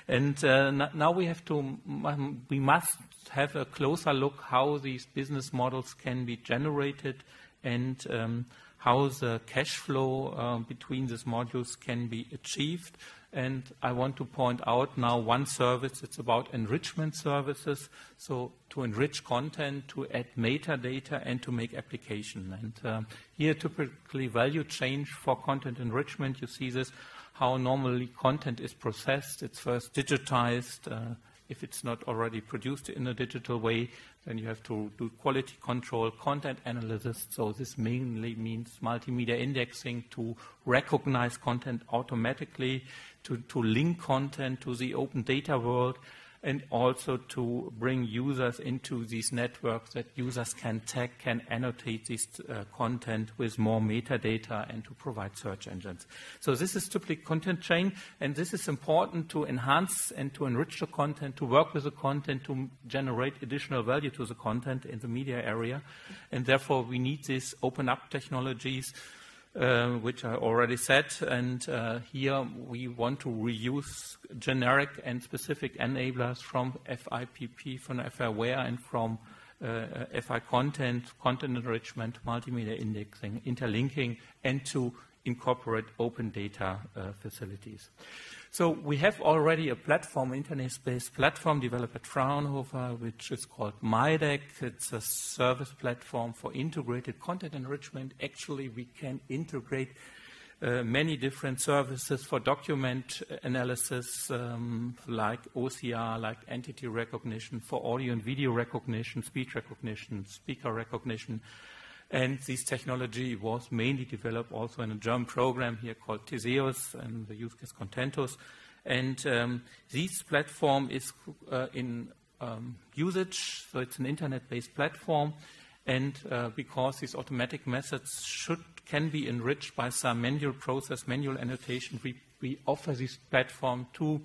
And uh, now we have to, we must have a closer look how these business models can be generated and um, how the cash flow uh, between these modules can be achieved. And I want to point out now one service, it's about enrichment services. So to enrich content, to add metadata, and to make application. And uh, here typically value change for content enrichment, you see this, how normally content is processed. It's first digitized. Uh, if it's not already produced in a digital way, then you have to do quality control, content analysis. So this mainly means multimedia indexing to recognize content automatically, to, to link content to the open data world, and also to bring users into these networks that users can tag, can annotate this uh, content with more metadata and to provide search engines. So this is typically content chain, and this is important to enhance and to enrich the content, to work with the content, to generate additional value to the content in the media area. And therefore, we need these open up technologies uh, which I already said. And uh, here we want to reuse generic and specific enablers from FI-PPP, from FIWare, and from uh, FI content, content enrichment, multimedia indexing, interlinking, and to incorporate open data uh, facilities. So we have already a platform, internet-based platform developed at Fraunhofer, which is called MyDeck. It's a service platform for integrated content enrichment. Actually, we can integrate uh, many different services for document analysis, um, like OCR, like entity recognition, for audio and video recognition, speech recognition, speaker recognition, and this technology was mainly developed also in a German program here called Theseus and the use case Contentus. And um, this platform is uh, in um, usage, so it's an internet-based platform. And uh, because these automatic methods should can be enriched by some manual process, manual annotation, we, we offer this platform to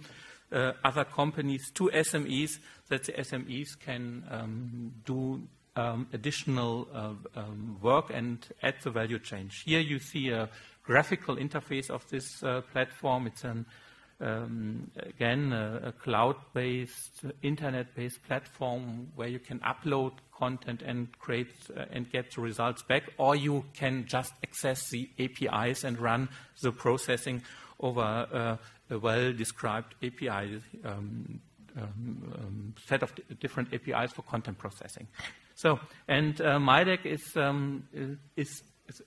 uh, other companies, to SMEs, that the SMEs can um, do um, additional uh, um, work and add the value change. Here you see a graphical interface of this uh, platform. It's an um, again, a, a cloud-based, internet-based platform where you can upload content and create uh, and get the results back, or you can just access the APIs and run the processing over uh, a well-described API um, um, um, set of different APIs for content processing. So, and uh, MyDeck is, um, is, is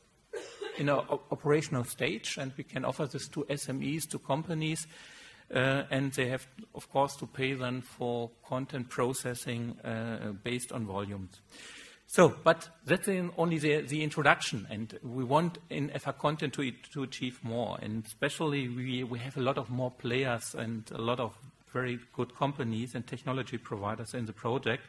in an operational stage, and we can offer this to SMEs, to companies, uh, and they have, of course, to pay then for content processing uh, based on volumes. So, but that's only the, the, introduction, and we want in FI content to, to achieve more, and especially we, we have a lot of more players and a lot of very good companies and technology providers in the project.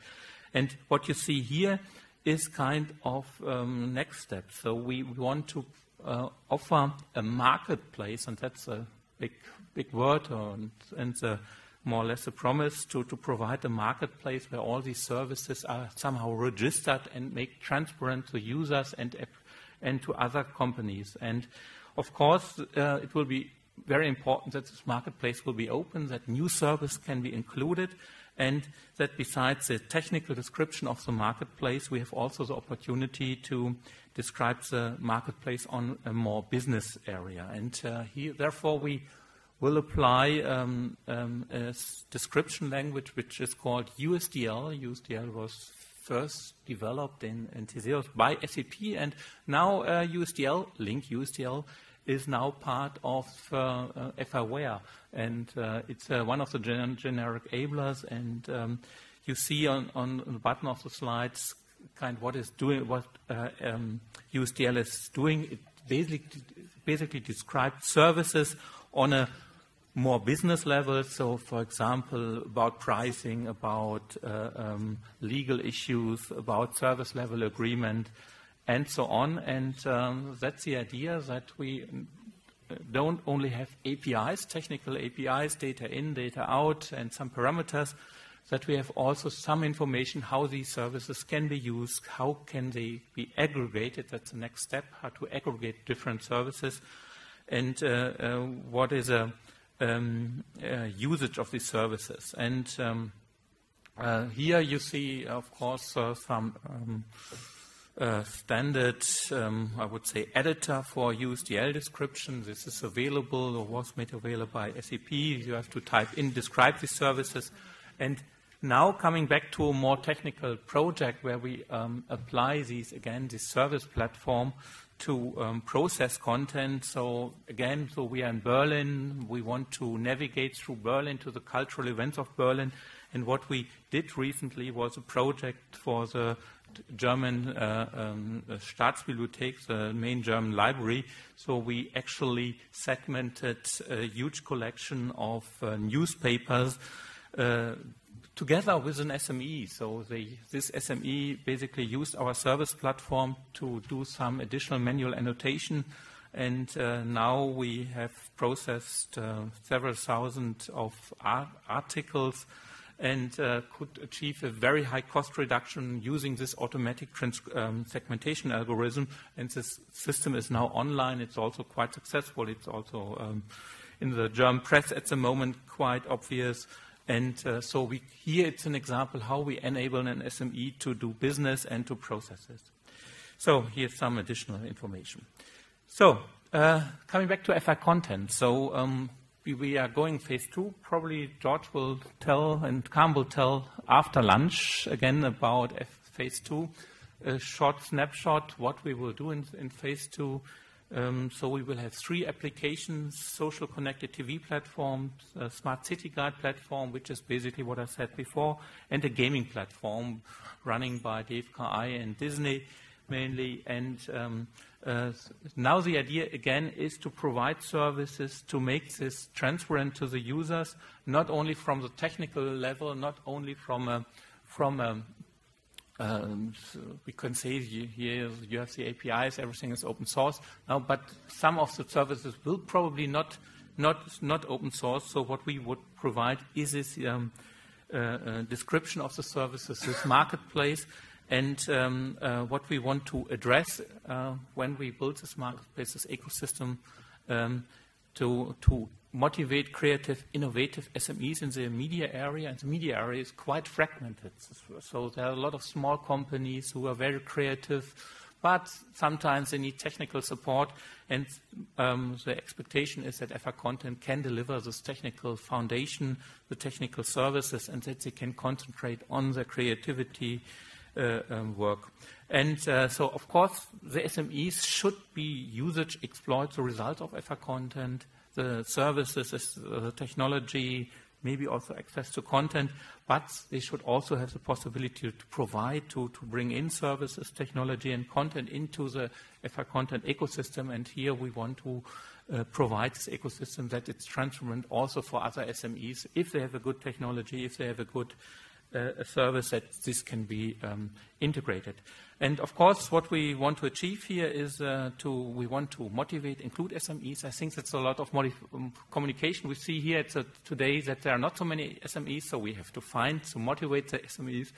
And what you see here is kind of um, next step. So we, we want to uh, offer a marketplace, and that's a big, big word, and, and the, more or less a promise to, to provide a marketplace where all these services are somehow registered and make transparent to users and, and to other companies. And of course, uh, it will be very important that this marketplace will be open, that new service can be included, and that besides the technical description of the marketplace, we have also the opportunity to describe the marketplace on a more business area. And uh, here, therefore, we will apply um, um, a description language which is called USDL. USDL was first developed in, in Theseus by SAP, and now uh, USDL, Link USDL, is now part of uh, FIWare, and uh, it's uh, one of the gen generic enablers. And um, you see on, on the bottom of the slides kind of what is doing, what uh, um, USDL is doing. It basically, basically describes services on a more business level. So, for example, about pricing, about uh, um, legal issues, about service level agreement, and so on. And um, that's the idea that we don't only have APIs, technical APIs, data in, data out, and some parameters, that we have also some information how these services can be used, how can they be aggregated. That's the next step, how to aggregate different services, and uh, uh, what is a um, uh, usage of these services. And um, uh, here you see, of course, uh, some um, uh, standard, um, I would say, editor for USDL description. This is available or was made available by SAP. You have to type in, describe these services. And now coming back to a more technical project where we um, apply these, again, this service platform to um, process content. So again, so we are in Berlin. We want to navigate through Berlin to the cultural events of Berlin. And what we did recently was a project for the German uh, um, Staatsbibliothek, the main German library. So we actually segmented a huge collection of uh, newspapers uh, together with an SME. So they, this SME basically used our service platform to do some additional manual annotation. And uh, now we have processed uh, several thousand of art articles and uh, could achieve a very high cost reduction using this automatic um, segmentation algorithm. And this system is now online. It's also quite successful. It's also um, in the German press at the moment quite obvious. And uh, so we, here it's an example how we enable an SME to do business and to process it. So here's some additional information. So uh, coming back to FI content. So um, we, we, are going phase two. Probably George will tell and Cam will tell after lunch again about phase two. A short snapshot what we will do in, in phase two um, so we will have three applications, social connected TV platform, smart city guide platform, which is basically what I said before, and a gaming platform running by DFKI and Disney mainly. And um, uh, now the idea again is to provide services to make this transparent to the users, not only from the technical level, not only from a, from a um, so we can say here you have the APIs, everything is open source now, but some of the services will probably not not not open source. So what we would provide is this um, uh, uh, description of the services, this marketplace, and um, uh, what we want to address uh, when we build this marketplace, this ecosystem, um, to to motivate creative, innovative SMEs in the media area, and the media area is quite fragmented. So there are a lot of small companies who are very creative, but sometimes they need technical support, and um, the expectation is that FI Content can deliver this technical foundation, the technical services, and that they can concentrate on their creativity um, work. And uh, so, of course, the SMEs should be usage exploit the result of FI Content the services, the technology, maybe also access to content, but they should also have the possibility to provide, to, to bring in services, technology, and content into the FI content ecosystem. And here we want to uh, provide this ecosystem that it's transparent also for other SMEs. If they have a good technology, if they have a good uh, service, that this can be um, integrated. And of course, what we want to achieve here is uh, to we want to motivate, include SMEs. I think that's a lot of um, communication. We see here a, today that there are not so many SMEs, so we have to find to motivate the SMEs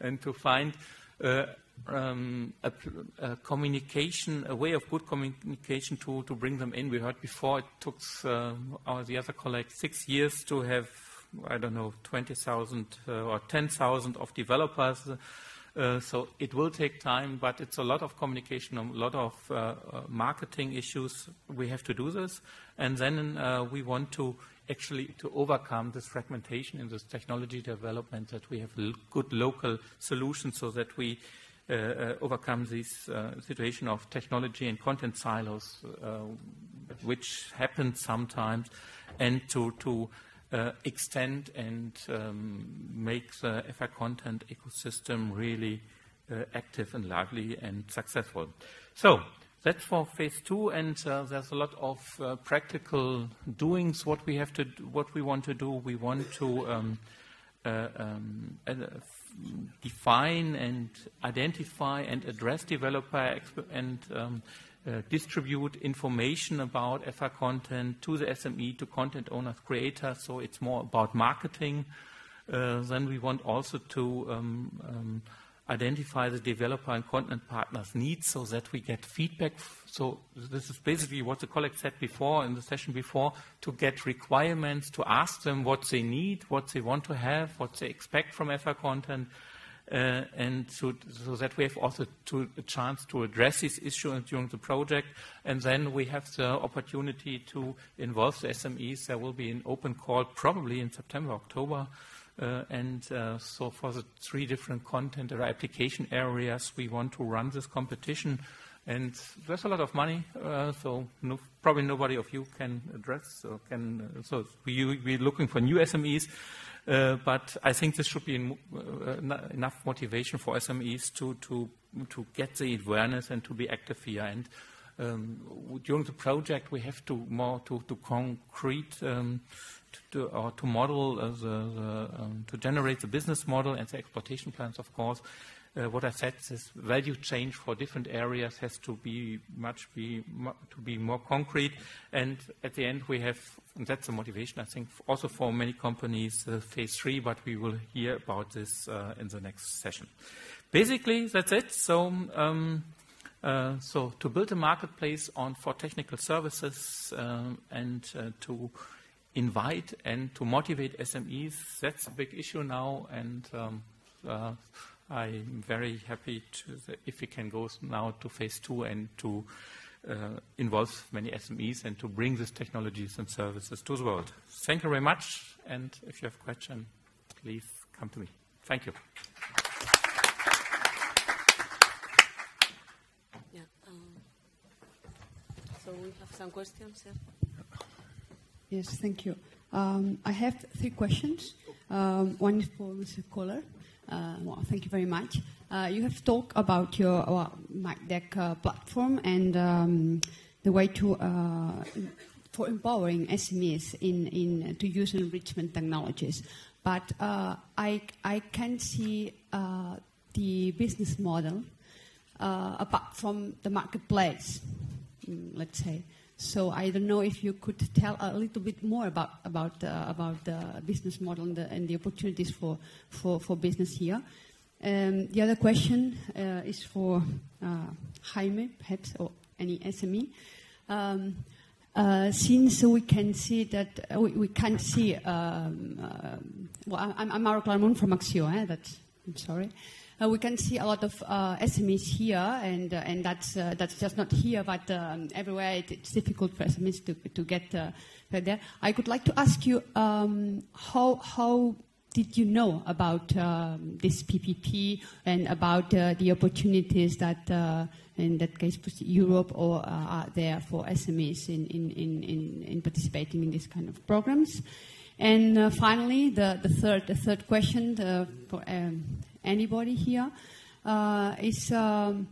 and to find uh, um, a, a, communication, a way of good communication to, to bring them in. We heard before it took uh, our, the other colleague six years to have, I don't know, 20,000 uh, or 10,000 of developers. Uh, so it will take time, but it's a lot of communication, a lot of uh, uh, marketing issues. We have to do this, and then uh, we want to actually to overcome this fragmentation in this technology development that we have good local solutions so that we uh, uh, overcome this situation of technology and content silos, which happens sometimes, and to, to uh, extend and um, make the FI content ecosystem really uh, active and lively and successful. So that's for phase two, and uh, there's a lot of uh, practical doings. What we have to, do, what we want to do, we want to um, uh, um, define and identify and address developer and um, uh, distribute information about FI content to the SME, to content owners, creators. So it's more about marketing. Uh, then we want also to um, um, identify the developer and content partners' needs so that we get feedback. So this is basically what the colleague said before in the session before, to get requirements, to ask them what they need, what they want to have, what they expect from FI content, uh, and so, so, that we have also to, a chance to address this issue during the project. And then we have the opportunity to involve the SMEs. There will be an open call probably in September, October, uh, and uh, so for the three different content or application areas, we want to run this competition. And there's a lot of money, uh, so no, probably nobody of you can address. Or can, uh, so we, we're looking for new SMEs. Uh, but I think this should be in, uh, enough motivation for SMEs to, to, to get the awareness and to be active here. And um, during the project, we have to more to, to concrete um, to, or to model uh, the, the um, to generate the business model and the exploitation plans, of course. Uh, what I said, this value change for different areas has to be much be to be more concrete. And at the end, we have and that's the motivation, I think, also for many companies, uh, phase three. But we will hear about this uh, in the next session. Basically, that's it. So. Um, uh, so to build a marketplace on for technical services um, and uh, to invite and to motivate SMEs. That's a big issue now, and um, uh, I'm very happy to, if we can go now to phase two and to uh, involve many SMEs and to bring these technologies and services to the world. Thank you very much, and if you have questions, please come to me. Thank you. Yeah, um, so we have some questions. Yeah. Yes, thank you. Um, I have three questions. Um, one is for Mr. Koehler. Uh, well, thank you very much. Uh, you have talked about your uh, MyDeck uh, platform and um, the way to uh, for empowering SMEs in, in to use enrichment technologies. But uh, I I can see the business model apart from the marketplace, mm, let's say. So I don't know if you could tell a little bit more about about uh, about the business model and the, and the opportunities for, for, for business here. Um, the other question uh, is for uh, Jaime, perhaps, or any SME. Um, uh, since we can see that uh, we, we can see, um, uh, well, I'm, I'm from Axio. Eh? That's, I'm sorry. Uh, we can see a lot of uh, SMEs here, and uh, and that's uh, that's just not here, but um, everywhere. It, it's difficult for SMEs to to get uh, there. I would like to ask you um, how how did you know about um, this PPP and about uh, the opportunities that, uh, in that case, Europe or uh, are there for SMEs in, in, in, in, participating in these kind of programs? And finally, the, the third the third question for um, anybody here, uh, is um,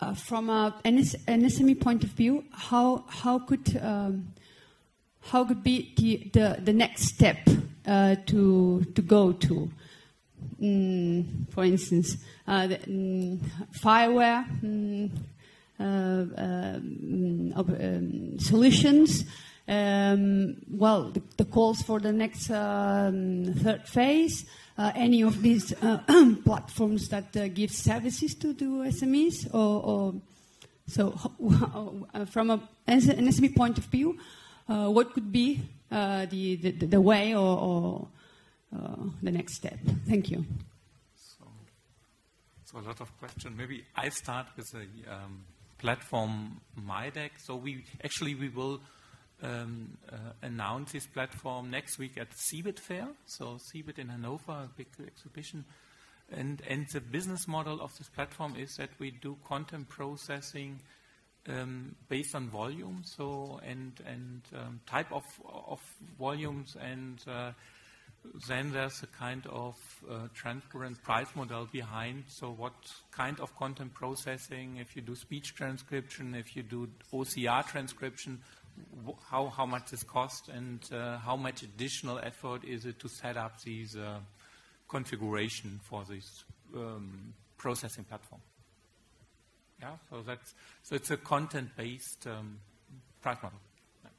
uh, from a, an, SME point of view, how, how, could, um, how could be the, the, the next step uh, to, to go to? Mm, for instance, uh, the, mm, FIWARE mm, uh, um, um, solutions. Um, well, the, the, calls for the next um, third phase, uh, any of these uh, platforms that uh, give services to, to SMEs? Or, or so, uh, from a, an SME point of view, uh, what could be uh, the, the, the, way or, or the next step? Thank you. So, so, a lot of questions. Maybe I start with the um, platform MyDeck. So we actually we will um, uh, announce this platform next week at CeBIT Fair. So CeBIT in Hanover, a big exhibition. And, and the business model of this platform is that we do content processing um, based on volume, so and and um, type of of volumes, and uh, then there's a kind of uh, transparent price model behind. So what kind of content processing? If you do speech transcription, if you do OCR transcription, how how much this cost, and uh, how much additional effort is it to set up these uh, configuration for this um, processing platform? Yeah, so that's so it's a content-based um, price model. Yeah.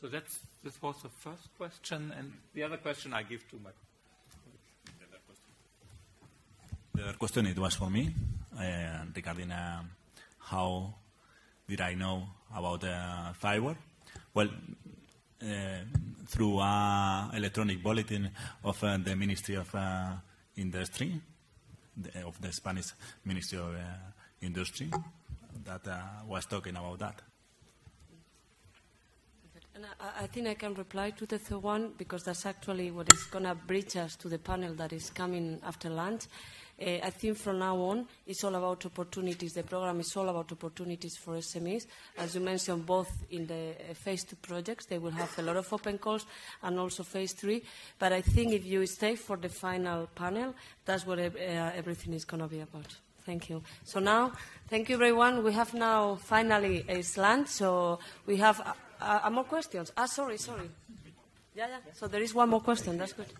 So that's this was the first question, and the other question I give to my. The other question it was for me uh, regarding uh, how did I know about uh, FIWARE. Well, uh, through uh, electronic bulletin of uh, the Ministry of Industry, the, of the Spanish Ministry of industry that uh, was talking about that. And I, I, think I can reply to the third one because that's actually what is going to bridge us to the panel that is coming after lunch. Uh, I think from now on, it's all about opportunities. The program is all about opportunities for SMEs. As you mentioned, both in the uh, phase two projects, they will have a lot of open calls, and also phase three. But I think if you stay for the final panel, that's what uh, everything is going to be about. Thank you. So now, thank you everyone. We have now finally a slant. So we have uh, uh, more questions. Ah, sorry, sorry. Yeah, yeah. So there is one more question. That's good.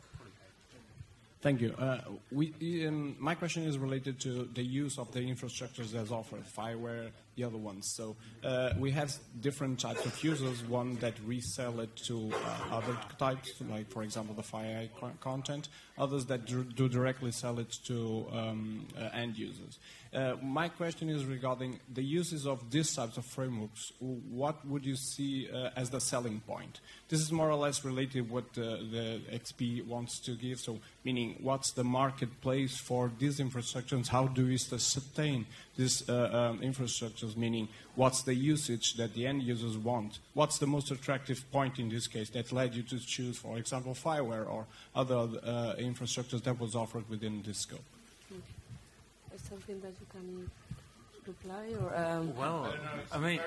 Thank you. Uh, we, um, my question is related to the use of the infrastructures as offered, FIWARE, the other ones. So uh, we have different types of users, one that resell it to uh, other types, like, for example, the FI content, others that do directly sell it to um, uh, end users. Uh, my question is regarding the uses of these types of frameworks. What would you see uh, as the selling point? This is more or less related what uh, the XP wants to give. So, meaning, what's the marketplace for these infrastructures? How do we sustain these uh, um, infrastructures? Meaning, what's the usage that the end users want? What's the most attractive point in this case that led you to choose, for example, FIWARE or other uh, infrastructures that was offered within this scope? something that you can reply or um, well i mean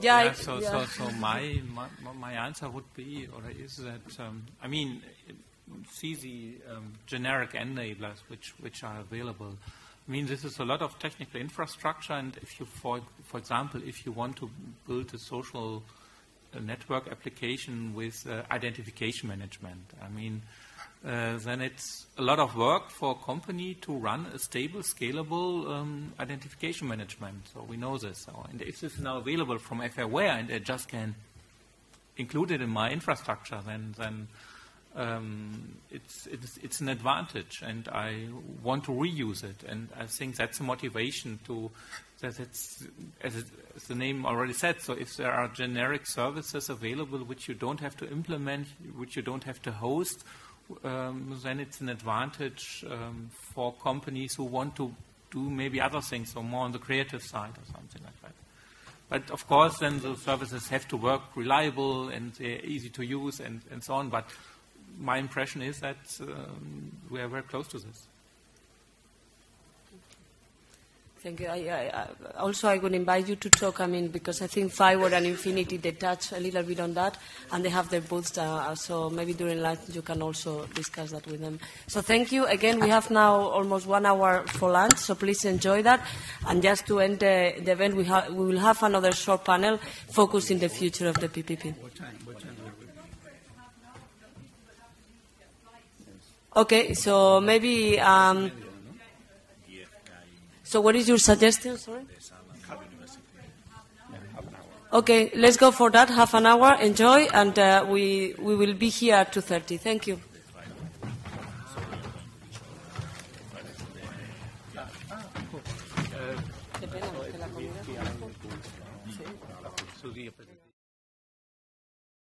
yeah, yeah, so, yeah. so so my, my my answer would be or is that um, i mean see the um, generic enablers which which are available I mean, this is a lot of technical infrastructure, and if you, for, for example, if you want to build a social uh, network application with uh, identification management, I mean, uh, then it's a lot of work for a company to run a stable, scalable um, identification management. So we know this. So, and if this is now available from FIWARE and I just can include it in my infrastructure, then then um, it's, it's, it's an advantage, and I want to reuse it. And I think that's a motivation to that it's as, it, as the name already said. So if there are generic services available which you don't have to implement, which you don't have to host um, then it's an advantage um, for companies who want to do maybe other things, or more on the creative side or something like that. But of course, then the services have to work reliable and they're easy to use and, and so on. But my impression is that um, we are very close to this. Thank you. I, I, also, I would invite you to talk, I mean, because I think FIWARE and Infinity, they touch a little bit on that, and they have their booths, uh, so maybe during lunch you can also discuss that with them. So thank you. Again, we have now almost one hour for lunch, so please enjoy that. And just to end the, the event, we, ha- we will have another short panel focusing the future of the PPP. What time? What time Okay, so maybe... Um, so what is your suggestion, sorry? Okay, let's go for that. Half an hour. Enjoy, and uh, we we will be here at 2:30. Thank you.